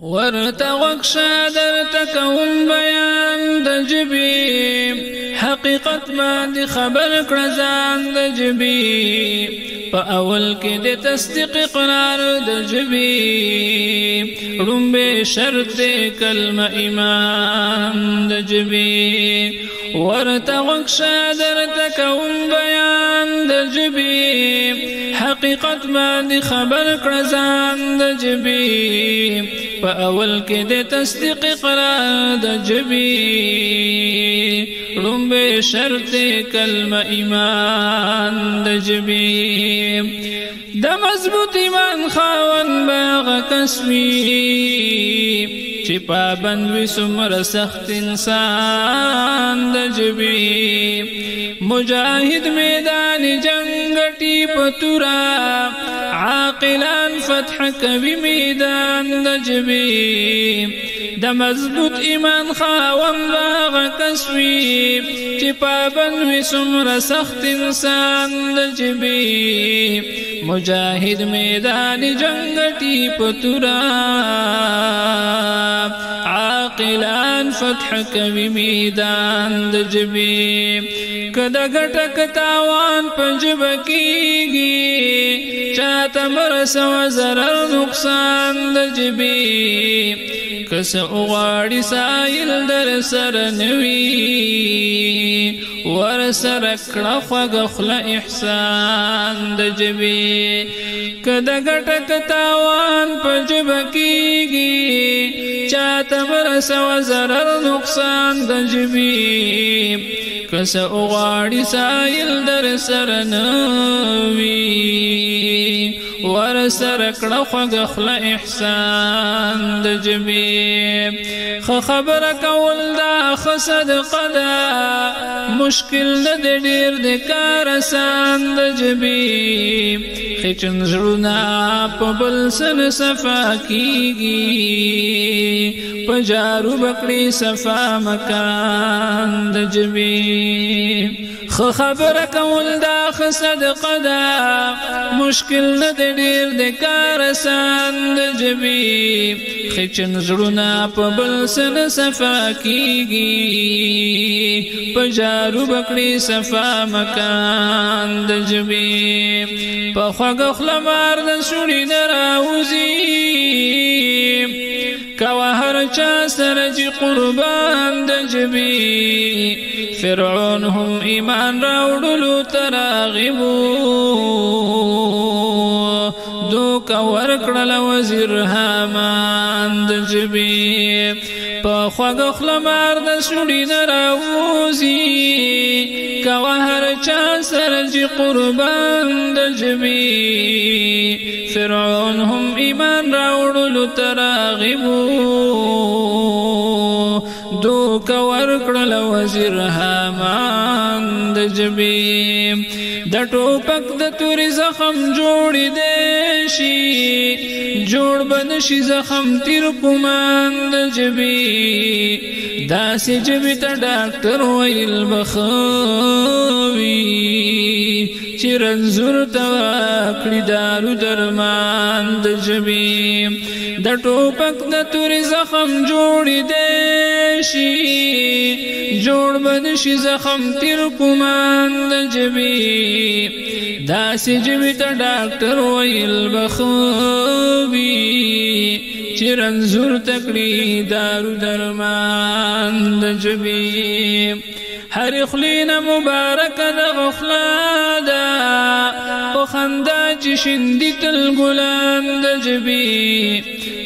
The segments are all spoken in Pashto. وارتغك شادرتك درته بيان دجبي حقيقة ما دي خبرك رزان دجبي فأول د جبی قرار دجبي رم رمبه شرط کلمه دجبي د جبی ورته بيان دجبي حقیقت باندې خبر کړ ځان د جبي په اول کې د تصدیق قرار د جبي لومبه شرط کلمه ایمان د جبي د مضبوط ایمان خاون باغ کسوي چې پابند وي سخت انسان د جبي مجاهد میدان جنگ ټی پتورا عاقلان فتح کوي میدان د جبی د مضبوط ایمان خاوند هغه تسوی چې پابند وي څومره سخت انسان د جبی مجاهد میدان جنگ ټی پتورا عاقلان فتح کوي میدان د جبی کدا غټک تاوان پنجب کیږي چاته مرسو zarar نقصان د جبی کس اغاڑی سائل در سر نوی ور سر کړه خوږ خل احسان د جبي کده ګټک تاوان په جب کیږي چاته برس و zarar نقصان د جبي کس اغاڑی سائل در سر نوی ور سره کړه خوږه خله احسان د جبې خو خبره کول دا خو صدقه ده مشکل نه د ډیر د کار آسان د جبې خچن زړونه په بل سن صفا کیږي په جارو بکړې صفا مکان د جبې خو خبره کول دا خ صدقه دا مشکل نه دی ډیر د کار سان د جبی خچن زړونه په بل سن صفا کیږي پجارو بکړي صفا مکان د جبی په خوګ خلمار د شوري نه راوځي کوا هر چا سره چې قربان د جبی فرعون هم ایمان راوړلو ته راغبو دوک ورکړل وزیر هامان زبان د جبې په خوږ خلمار د شونډې نه راوځي کوه هر چا سره چې قربان د جبې فرعون هم ایمان راوړلو ته راغبو دوک ورکړل وزیر هامان د جبې د ټوپک د توري زخم جوړ دی شي جوړ بن شي زخم تیر کومان د جبې داسې جبې ته ډاکټر ویل بخوي چې رنزور دوا کړی دارو درمان د جبې د ټوپک د تورې زخم جوړ دی شي جوړ بد شي زخم تیر کوم د جبی داسې جبی ته ډاکټر ویل بخوبي چې رنزور تکړي دارو درمان د جبی هر خلین مبارک د غخلادا او خندا چې شندي تل ګلان د جبی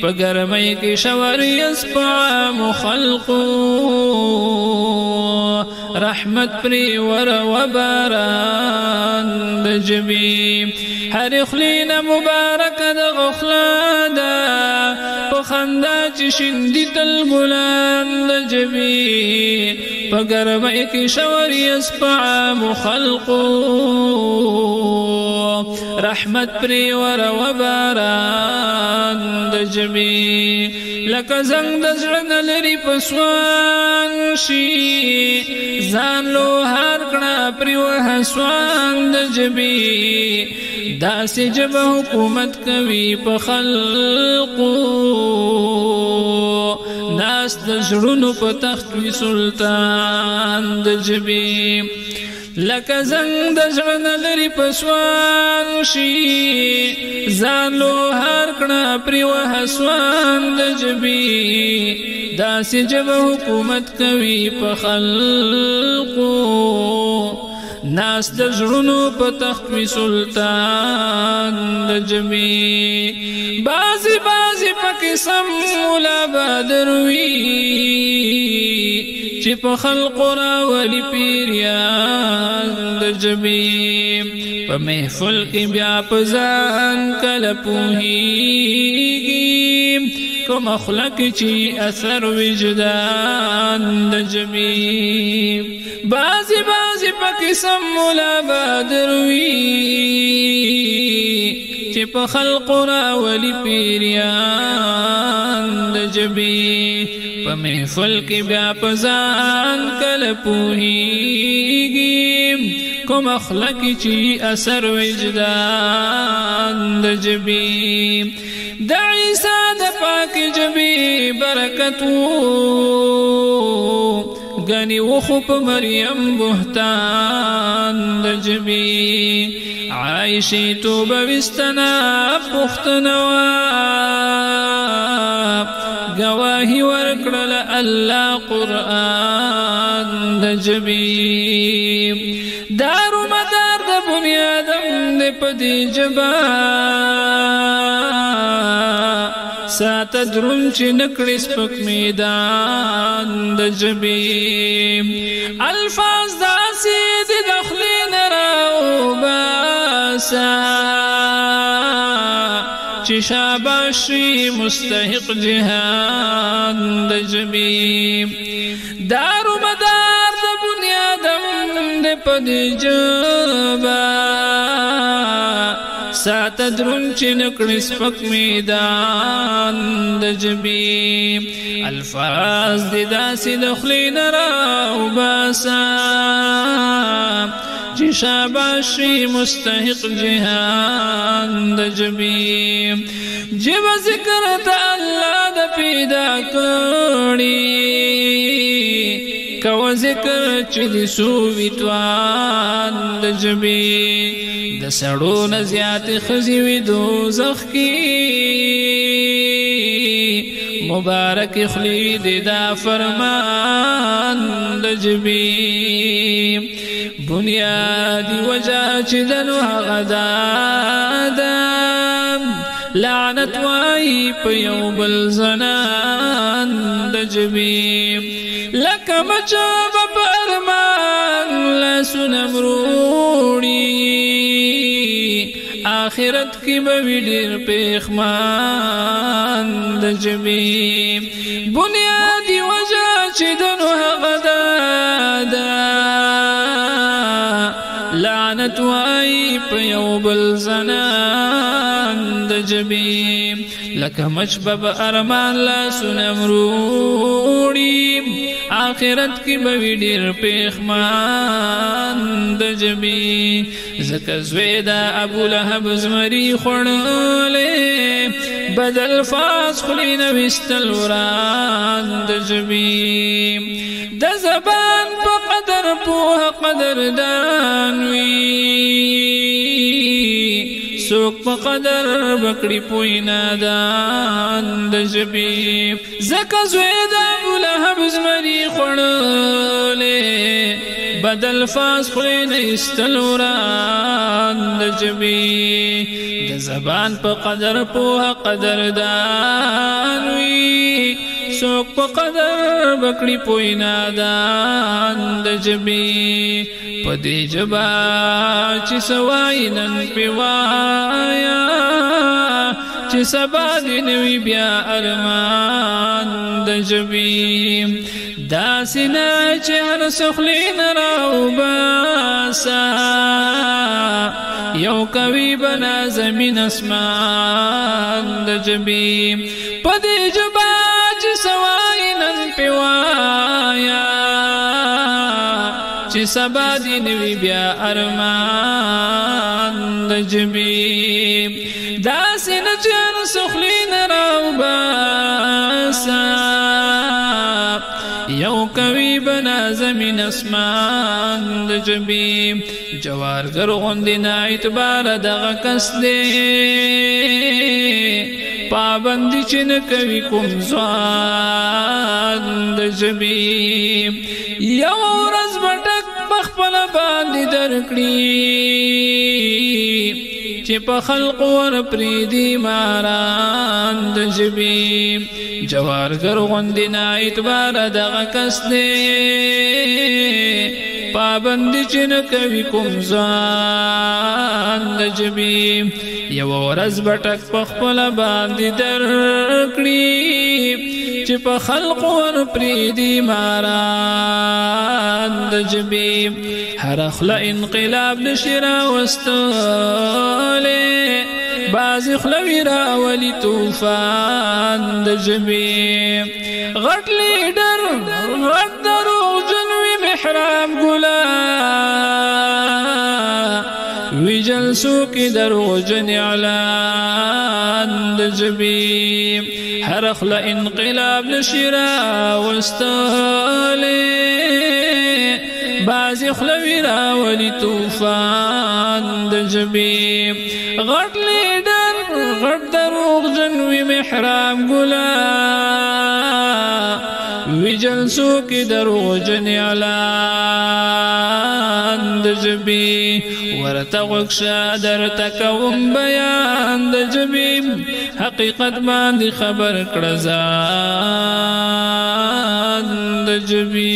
په ګرمۍ کې شور یسپا مخلقو رحمت پری ور و باران د جمی هر خلینا مبارک د غخلا دا په خندا چې شندې تل ګلان د جمی په ګرمه کې شور یسپع مخلقو رحمت پری ور و باران د جمی لکه زنګ د زړه لري پسوان شي ځان لو هر کړه پریو حسوان د جبي داسې جب حکومت کوي په خلقو ناس د زړونو په تخت وی سلطان د جبي لکه زنګ د ژوند لري پسوان شي ځان لو هر کړه پر وحسوان د جبي داسې جب حکومت کوي په خلقو ناس د ژوندو په تخت وی سلطان د جمی بازی بازی پکې سم مولا بدروي چې په خلق را ولي پیریان د جبی په محفل کې بیا پزان کله پوهیږي کوم اخلاق چې اثر وجدان د جبی بازي بازي پکې سم مولا بدر وی چې په خلق را ولي پیریان د جبی په محفل کې بیا پزان کله پوهیږي کوم اخلاق چې اثر وجدان د جبي د عیسی د پاک جبي برکتو غني وخوب مريم بهتان لجبي عائشة توب وستنا بختنا گواهی ور الله قرآن د جبی دارو مدار د بنیادم د پدی جبا سات درم چې نکړې سپک میدان د جبی الفاظ داسې د دخلین راو باسا شاباشي مستحق جهان د جبي دار مدار د بنیادم د پدې جبا سات درون چې نکړې سپک میدان د جبي الفاظ د داسې د خلې نه راو باسا چې شاباشي مستحق جهان د جبي جب ذکر ته الله د پیدا کړی کو ذکر چې د سووي توان د جبي د سړو نه زیات خزي وي دوزخ کې مبارک خلی دا فرمان تجبيم بنیادی وجه چې دنو لعنت وای په یو بل زنان د جبیم لکه مچاب ارمان لاسونه آخرت کې به ډیر پېخمان د جمی بنیادی وجه چې دنو هغه ده لعنت وای په یو بل زنان د جمی لکه مچ به ارمان لا سنمروړي آخرت کې به ډیر پېخمان د جبي زکه زوی دا ابو لهب زمري خړلې بدل فاس خلی نوستل وران د جبي د زبان قدر پوها قدر دانوي سوق په قدر بکړی پوی نادان د جبی زکه زوی د ابو لهب زمری خړلې بدل فاس خو نه استلوران د جبی د زبان په قدر پوها قدر دانوي څوک په قدر بکړي پوی نادان د جبي په دې جبا چې سوای نن پیوایا چې سبا دې نوي بیا ارمان د جبي دا سینا چې هر سخلی نراو باسا یو کوي بنا زمین اسمان د جبي په دې جبا سوای نن پیوایا چې سبا دی نوی بیا ارمان د جبی دا سن جن سخلی نراو باسا یو کوي بنا زمین اسمان د جبی جوارګر غوندې نه اعتبار دغه کس دی پابندی چې نه کوي کوم ځان د ژبې یو ورځ بټک پخپل باندې درکړي چې په خلق ور پریدي ماران د ژبې جوارګر غوندې نه اعتبار دغه کس دی پابند چې نه کوي کوم ځان د جبي یو ورځ بټک په خپل باندې درکړي چې په خلق ور پریدي ماران د جبي هر خل انقلاب نشرا واستاله باز خلوی را ولی طوفان د جبي غټ لیډر غټ درو جنوي محراب ګلان سوک درو جن اعلان د جبی هر خل انقلاب نشرا واستاله باز خلوی ویرا ولی طوفان د جبی غټ لیدن غټ دروغ جن وی محراب ګلان وجل سو کې درو جن اعلان د جبي ورته غښه درته کوم بیان د جبي حقیقت باندې خبر کړه زان د جبي